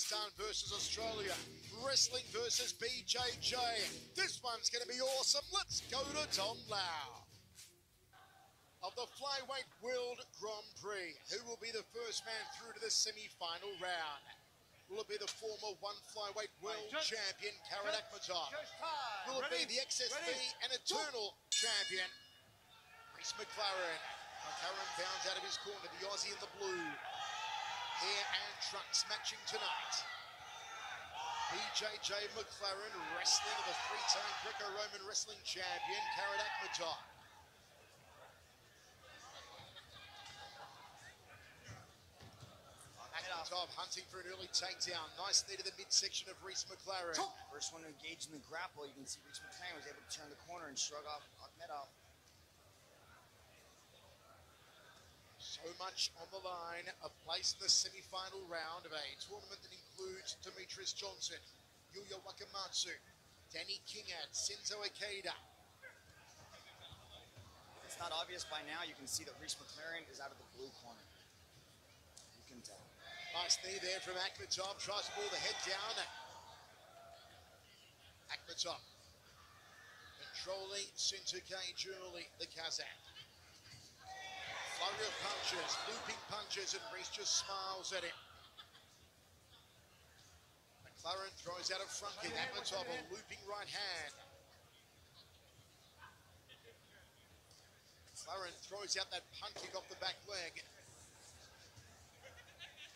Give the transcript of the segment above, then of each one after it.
Kazakhstan versus Australia. Wrestling versus BJJ. This one's going to be awesome. Let's go to Tom Lau. Of the Flyweight World Grand Prix, who will be the first man through to the semi-final round? Will it be the former one flyweight world champion, Kairat Akhmetov? Will it be the XSV and eternal champion, Reece McLaren? McLaren bounds out of his corner, the Aussie in the blue. Hair and trucks matching tonight. BJJ McLaren wrestling the three-time Greco-Roman wrestling champion, Kairat Akhmetov. Akhmetov hunting for an early takedown. Nice knee to the midsection of Reece McLaren. First one to engage in the grapple, you can see Reece McLaren was able to turn the corner and shrug off Akhmetov. So much on the line, a place in the semi-final round of a tournament that includes Demetrious Johnson, Yuya Wakamatsu, Danny Kingad, Senzo Ikeda. It's not obvious by now, you can see that Reece McLaren is out of the blue corner. You can tell. Nice knee there from Akhmetov. Tries to pull the head down. Akhmetov controlling Sintuke Julie, the Kazakh. Flurry of punches, looping punches, and Reece just smiles at him. McLaren throws out a front kick. Akhmetov a looping right hand. McLaren throws out that punt kick off the back leg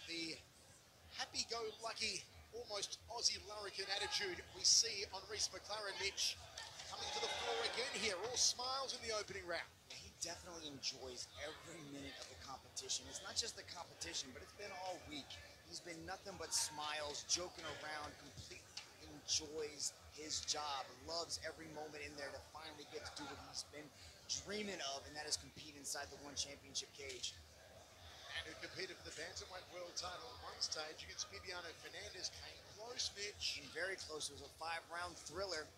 the happy-go-lucky, almost Aussie larrikin attitude we see on Reece McLaren, Mitch, coming to the floor again here, all smiles in the opening round. Definitely enjoys every minute of the competition. It's not just the competition, but it's been all week. He's been nothing but smiles, joking around, completely enjoys his job, loves every moment in there to finally get to do what he's been dreaming of, and that is compete inside the one championship cage And who competed for the Bantamweight World title at one stage against Bibiano Fernandes came close, Mitch. Came very close. It was a five-round thriller,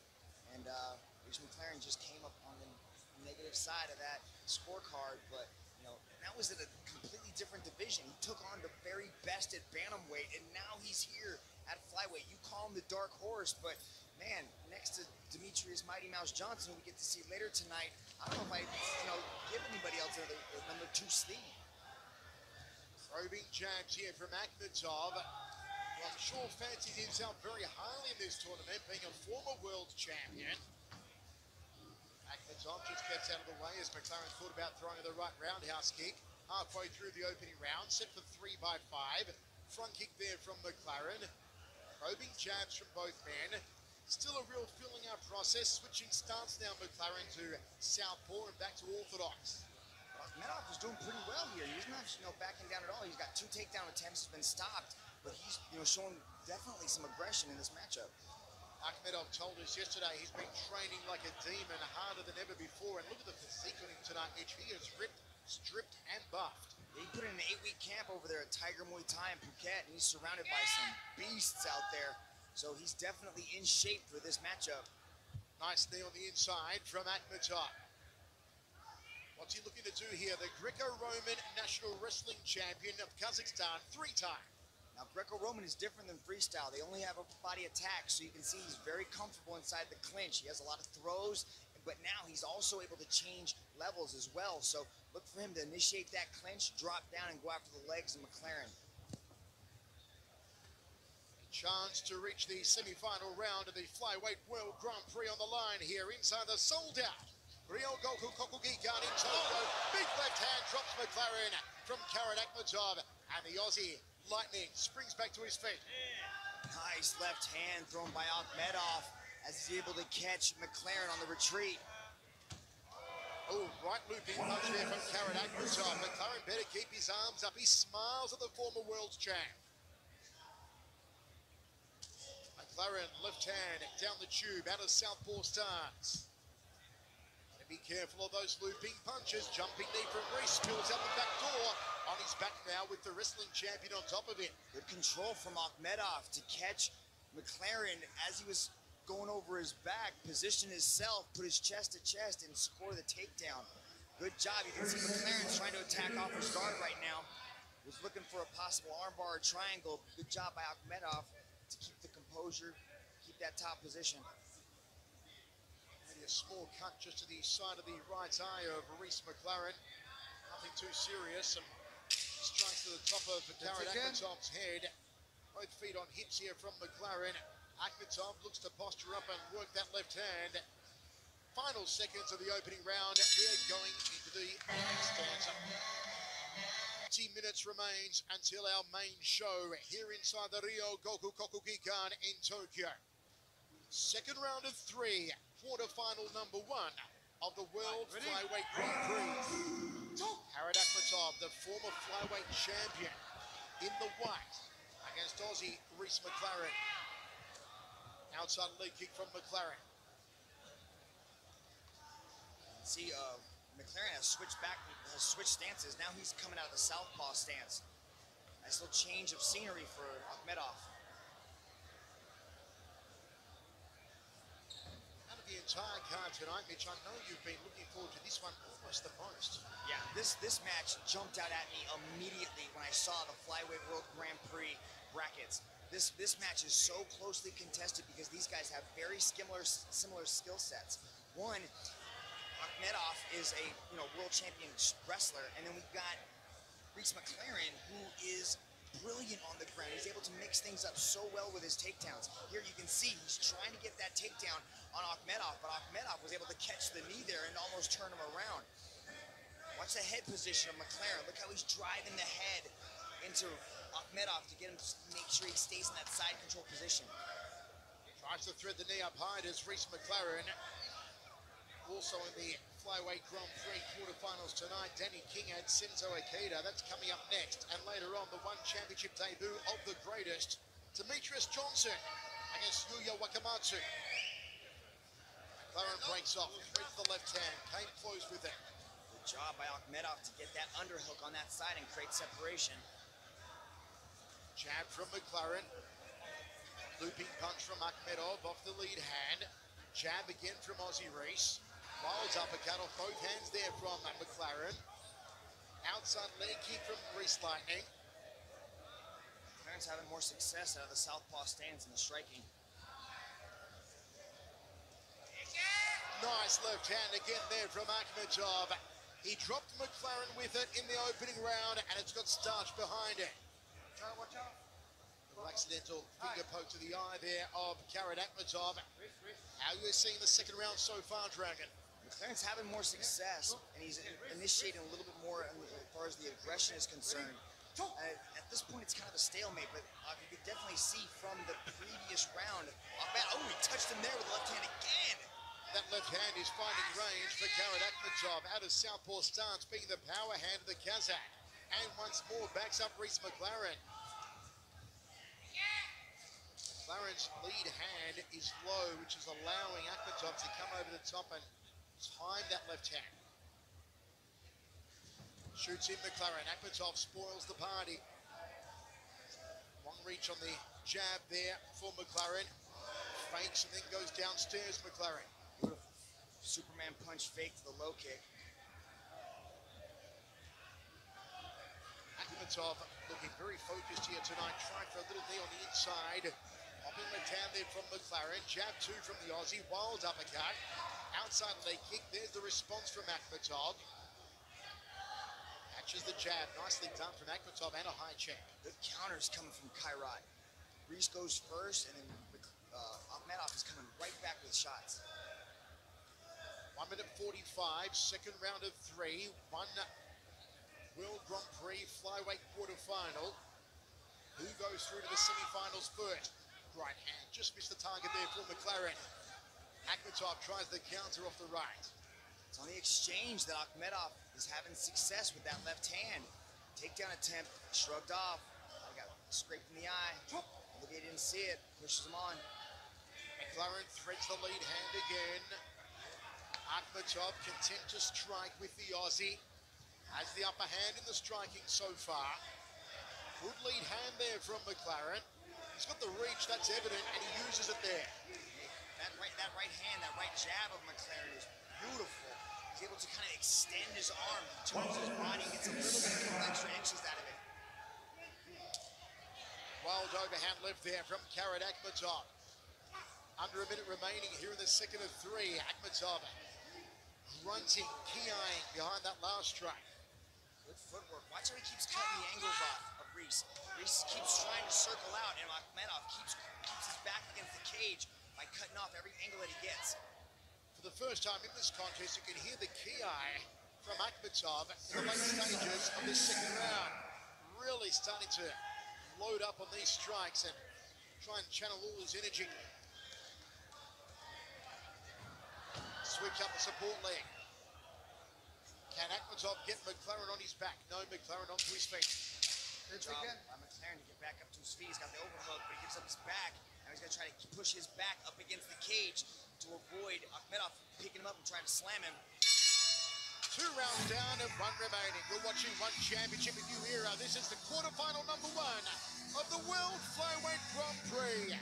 and uh, Reece McLaren just came up on the negative side of that scorecard, but you know, that was in a completely different division. He took on the very best at bantamweight, and now he's here at flyweight. You call him the dark horse, but man, next to Demetrious Mighty Mouse Johnson, who we get to see later tonight, I don't know if I, you know, give anybody else the uh, number two sleeve. Probing jabs here from Akhmetov. Well, I'm sure fancies himself very highly in this tournament, being a former world champion. Akhmetov just gets out of the way as McLaren thought about throwing the right roundhouse kick. Halfway through the opening round, set for three by five. Front kick there from McLaren. Probing jabs from both men. Still a real filling out process, switching stance now McLaren to southpaw and back to orthodox. Medoff is doing pretty well here. He's not, you know, backing down at all. He's got two takedown attempts, has been stopped, but he's, you know, showing definitely some aggression in this matchup. Akhmetov told us yesterday he's been training like a demon, harder than ever before. And look at the physique on him tonight, Mitch. He is ripped, stripped, and buffed. He put in an eight-week camp over there at Tiger Muay Thai in Phuket, and he's surrounded by some beasts out there. So he's definitely in shape for this matchup. Nice knee on the inside from Akhmetov. What's he looking to do here? The Greco-Roman National Wrestling Champion of Kazakhstan, three-time. Now, Greco-Roman is different than freestyle. They only have upper body attacks, so you can see he's very comfortable inside the clinch. He has a lot of throws, but now he's also able to change levels as well. So look for him to initiate that clinch, drop down, and go after the legs of McLaren. Chance to reach the semi-final round of the Flyweight World Grand Prix on the line here inside the sold-out Ryogoku Kokugi in Tokyo. Big left hand drops McLaren from Kairat Akhmetov. And the Aussie Lightning springs back to his feet. Nice left hand thrown by Akhmetov as he's able to catch McLaren on the retreat. Oh, right looping punch there from Kairat Akhmetov. McLaren better keep his arms up. He smiles at the former world champ. McLaren left hand down the tube out of southpaw stance be careful of those looping punches. Jumping knee from Reece spills out the back door. His back now with the wrestling champion on top of him. Good control from Akhmetov to catch McLaren as he was going over his back, position himself, put his chest to chest, and score the takedown. Good job. You can see McLaren trying to attack off his guard right now. was looking for a possible armbar or triangle. Good job by Akhmetov to keep the composure, keep that top position. Maybe a small cut just to the side of the right eye of Reece McLaren. Nothing too serious. Some to the top of Kairat Akhmetov's head. Both feet on hips here from McLaren. Akhmetov looks to posture up and work that left hand. Final seconds of the opening round. We're going into the next stanza. 20 minutes remains until our main show here inside the Ryogoku Kokugikan in Tokyo. Second round of three, quarterfinal number one of the World Flyweight Grand Prix. The former flyweight champion, in the white against Aussie Reece McLaren. Outside leg kick from McLaren. See, uh, McLaren has switched back, has switched stances. Now he's coming out of the southpaw stance. Nice little change of scenery for Akhmetov. Out of the entire card tonight, Mitch, I know you've been looking forward to this one almost the most. Yeah, this this match jumped out at me immediately when I saw the Flyweight World Grand Prix brackets. This this match is so closely contested because these guys have very similar similar skill sets. One, Akhmetov is a you know world champion wrestler, and then we've got Reece McLaren, who is brilliant on the ground. He's able to mix things up so well with his takedowns. Here you can see he's trying to get that takedown on Akhmetov, but Akhmetov was able to catch the knee there and almost turn him around. Watch the head position of McLaren. Look how he's driving the head into Akhmetov to get him to make sure he stays in that side control position. Tries to thread the knee up high as Reece McLaren. Also in the flyweight Grand Prix quarterfinals tonight, Danny Kingad Senzo Ikeda. That's coming up next. And later on, the one championship debut of the greatest, Demetrious Johnson against Yuya Wakamatsu. McLaren breaks off, threads the left hand, came close with it. Good job by Akhmetov to get that underhook on that side and create separation. Jab from McLaren. Looping punch from Akhmetov off the lead hand. Jab again from Aussie Reece. Wild uppercut off both hands there from McLaren. Outside leg kick from Reece Lightning. McLaren's having more success out of the southpaw stands in the striking. Nice left hand again there from Akhmetov. He dropped McLaren with it in the opening round, and it's got starch behind it. Watch out. Little accidental finger poke to the eye there of Kairat Akhmetov. How are you seeing the second round so far, Dragon? McLaren's having more success, and he's initiating a little bit more as far as the aggression is concerned. Uh, at this point, it's kind of a stalemate, but uh, you could definitely see from the previous round. Oh, he touched him there with the left hand again. That left hand is finding range for Kairat Akhmetov out of southpaw stance, being the power hand of the Kazakh. And once more backs up Reece McLaren. McLaren's lead hand is low, which is allowing Akhmetov to come over the top and time that left hand. Shoots in McLaren. Akhmetov spoils the party. Long reach on the jab there for McLaren. Fakes and then goes downstairs, McLaren. Beautiful. Superman punch fake to the low kick. Akhmetov looking very focused here tonight. Trying for a little knee on the inside. Popping the down there from McLaren. Jab two from the Aussie. Wild uppercut. Outside leg kick. There's the response from Akhmetov. Catches the jab. Nicely done from Akhmetov and a high check. Good counters coming from Kairat. Reece goes first, and then uh, is coming right back with shots. One minute 45, second round of three. One World Grand Prix flyweight quarterfinal. Who goes through to the semifinals first? Right hand, just missed the target there for McLaren. Akhmetov tries the counter off the right. It's on the exchange that Akhmetov is having success with that left hand. Takedown attempt, shrugged off. I got scraped in the eye. Olivier didn't see it, pushes him on. McLaren threads the lead hand again. Content to strike with the Aussie. Has the upper hand in the striking so far. Good lead hand there from McLaren. He's got the reach, that's evident, and he uses it there. That right, hand, that right jab of McLaren is beautiful. He's able to kind of extend his arm, turns his body, gets a little bit of extra inches out of it. Wild overhand left there from Kairat Akhmetov. Under a minute remaining here in the second of three. Akhmetov grunting, keying behind that last strike. Good footwork. Watch how he keeps cutting the angles off of Reece. Reece keeps trying to circle out, and Akhmetov keeps keeps his back against the cage by cutting off every angle that he gets. For the first time in this contest, you can hear the ki from Akhmetov in the late stages of this second round. Really starting to load up on these strikes and try and channel all his energy. Switch up the support leg. Can Akhmetov get McLaren on his back? No, McLaren onto his feet. Good job by McLaren to get back up to his feet. He's got the overhook, but he gives up his back. Now he's going to try to push his back up against the cage to avoid Akhmetov picking him up and trying to slam him. Two rounds down and one remaining. You're watching One Championship a New Era. This is the quarterfinal number one of the World Flyweight Grand Prix.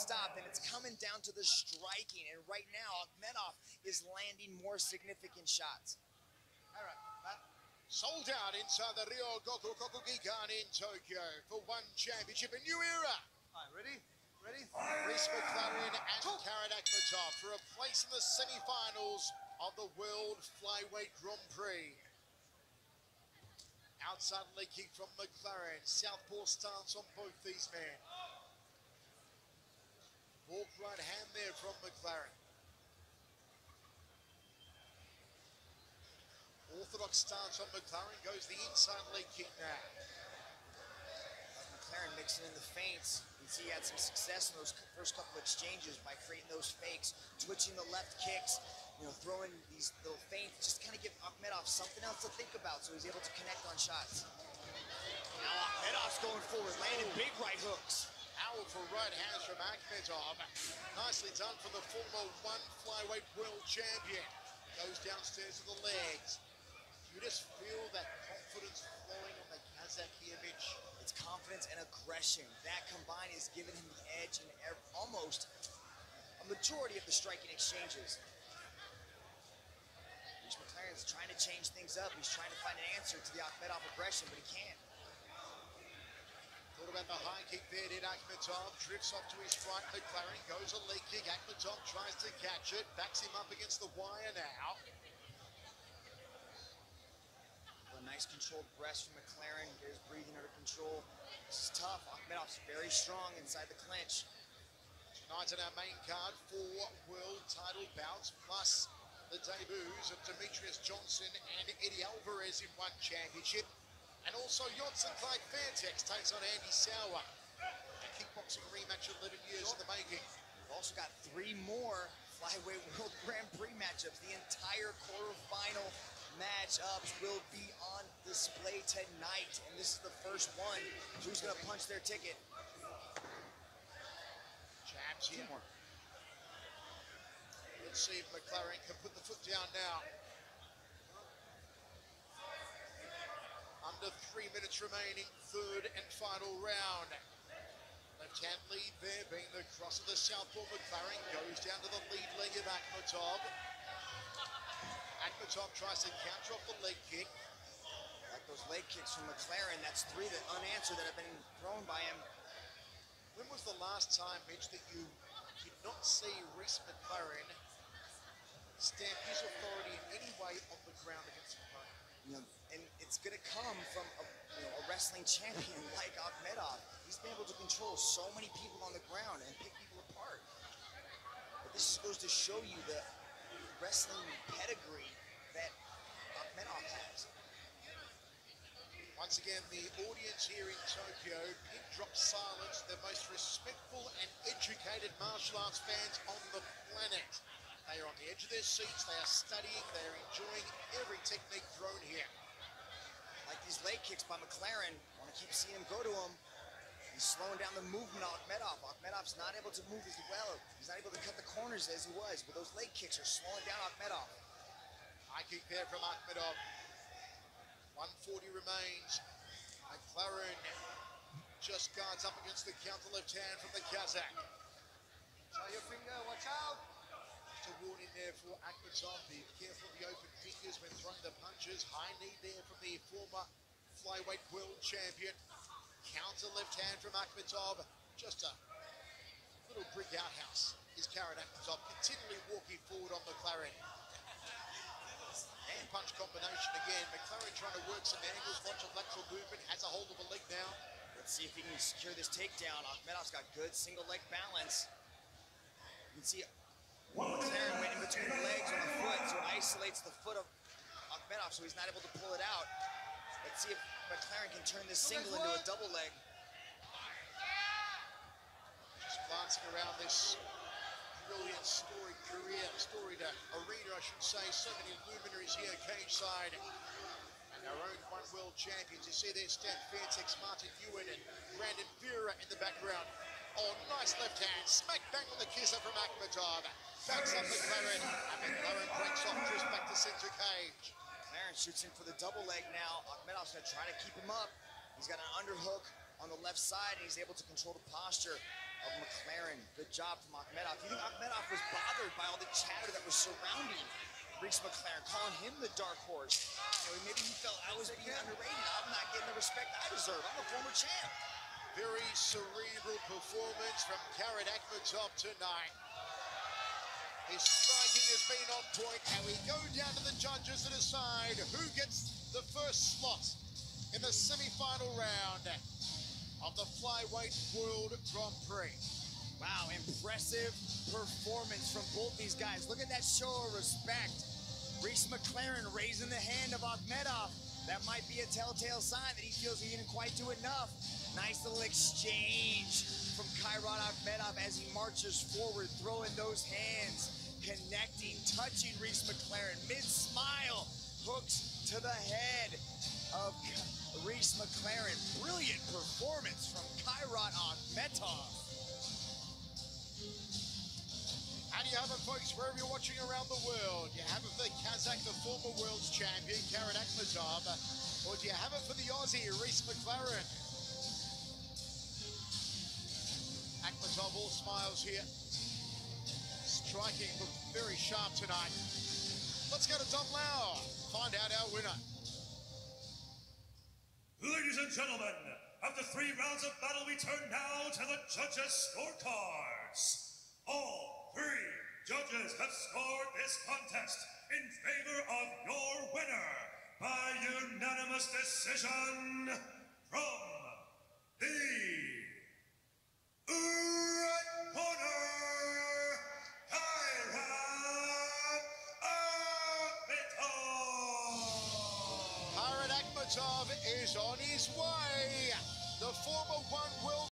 Stop, and it's coming down to the striking. And right now, Akhmetov is landing more significant shots. All right, Matt. Sold out inside the Ryogoku Kokugikan in Tokyo for One Championship a New Era. Right, ready? Ready? Reece McLaren and Kairat Akhmetov for a place in the semi-finals of the World Flyweight Grand Prix. Outside leg kick from McLaren. Southpaw stance on both these men. Walk right hand there from McLaren. Orthodox stance on McLaren goes the inside leg kick now. McLaren mixing in the feints. You see he had some success in those first couple exchanges by creating those fakes, twitching the left kicks, you know, throwing these little feints, just kind of give Akhmetov something else to think about so he's able to connect on shots. Now Akhmetov's going forward, landing big right hooks. Powerful right hands from Akhmetov. Nicely done for the former one flyweight world champion. Goes downstairs to the legs. You just feel that confidence flowing on the Kazakh image. It's confidence and aggression. That combined is giving him the edge in almost a majority of the striking exchanges. Reece McLaren's trying to change things up. He's trying to find an answer to the Akhmetov aggression, but he can't. Thought about the high kick there, did Akhmetov. Drifts off to his right. McLaren goes a leg kick. Akhmetov tries to catch it. Backs him up against the wire now. A nice controlled breast from McLaren. Get his breathing under control. This is tough. Akhmetov's very strong inside the clinch. Tonight on our main card, four world title bouts, plus the debuts of Demetrious Johnson and Eddie Alvarez in one championship. And also Yodsanklai Fairtex takes on Andy Souwer. A kickboxing rematch 11 years in the making. We've also got three more flyweight world Grand Prix matchups. The entire quarterfinal matchups will be on display tonight. And this is the first one. Who's going to punch their ticket? Jabs here. Let's see if McLaren can put the foot down now. Under three minutes remaining, third and final round. Left hand lead there being the cross of the southpaw. McLaren goes down to the lead leg of Akhmetov. Akhmetov tries to counter off the leg kick. Like those leg kicks from McLaren. That's three that unanswered that have been thrown by him. When was the last time, Mitch, that you did not see Reece McLaren stamp his authority in any way on the ground against opponent? You know, and it's going to come from a, you know, a wrestling champion like Akhmetov. He's been able to control so many people on the ground and pick people apart. But this goes to show you the wrestling pedigree Uh, has. Once again, the audience here in Tokyo pin drop silence, the most respectful and educated martial arts fans on the planet. They are on the edge of their seats, they are studying, they are enjoying every technique thrown here. Like these leg kicks by McLaren, want to keep seeing him go to him. He's slowing down the movement of Akhmetov. Akhmetov's not able to move as well. He's not able to cut the corners as he was, but those leg kicks are slowing down Akhmetov. Kick there from Akhmetov. 140 remains. McLaren just guards up against the counter left hand from the Kazakh. Try your finger, watch out. Just a warning there for Akhmetov. Be careful of the open fingers when throwing the punches. High knee there from the former flyweight world champion. counter left hand from Akhmetov. Just a little brick outhouse is Kairat Akhmetov, continually walking forward on McLaren. Punch combination again. McLaren trying to work some angles, watch a lateral movement, has a hold of a leg now. Let's see if he can secure this takedown. Akhmetov's got good single leg balance. You can see McLaren went in between the legs on the foot, so it isolates the foot of Akhmetov, so he's not able to pull it out. Let's see if McLaren can turn this single into a double leg. Just glancing around this brilliant story career, storied arena, I should say. So many luminaries here, cage side. And our own one world champions. You see there, Stamp Fairtex, Martin Nguyen, and Brandon Vera in the background. Oh, nice left hand. Smack bang on the kisser from Akhmetov. Backs up McLaren. And McLaren breaks off just back to center cage. McLaren shoots in for the double leg now. Akhmetov's gonna try to keep him up. He's got an underhook on the left side, and he's able to control the posture of McLaren. Good job from Akhmetov. You think Akhmetov was bothered by all the chatter that was surrounding Reece McLaren, calling him the dark horse. You know, maybe he felt I was being underrated. I'm not getting the respect I deserve. I'm a former champ. Very cerebral performance from Kairat Akhmetov tonight. His striking has been on point, and we go down to the judges to decide who gets the first slot in the semi-final round of the Flyweight World Grand Prix. Wow, impressive performance from both these guys. Look at that show of respect. Reece McLaren raising the hand of Akhmetov. That might be a telltale sign that he feels he didn't quite do enough. Nice little exchange from Kairat Akhmetov as he marches forward, throwing those hands, connecting, touching Reece McLaren. Mid-smile, hooks to the head of Reece McLaren. Brilliant performance from Kairat Akhmetov. How do you have it, folks, wherever you're watching around the world? You have it for the Kazakh, the former world's champion, Kairat Akhmetov? Or do you have it for the Aussie, Reece McLaren? Akhmetov all smiles here. Striking, looked very sharp tonight. Let's go to Tom Lau, find out our winner. Ladies and gentlemen, after three rounds of battle, we turn now to the judges' scorecards. All three judges have scored this contest in favor of your winner by unanimous decision from the is on his way. The former one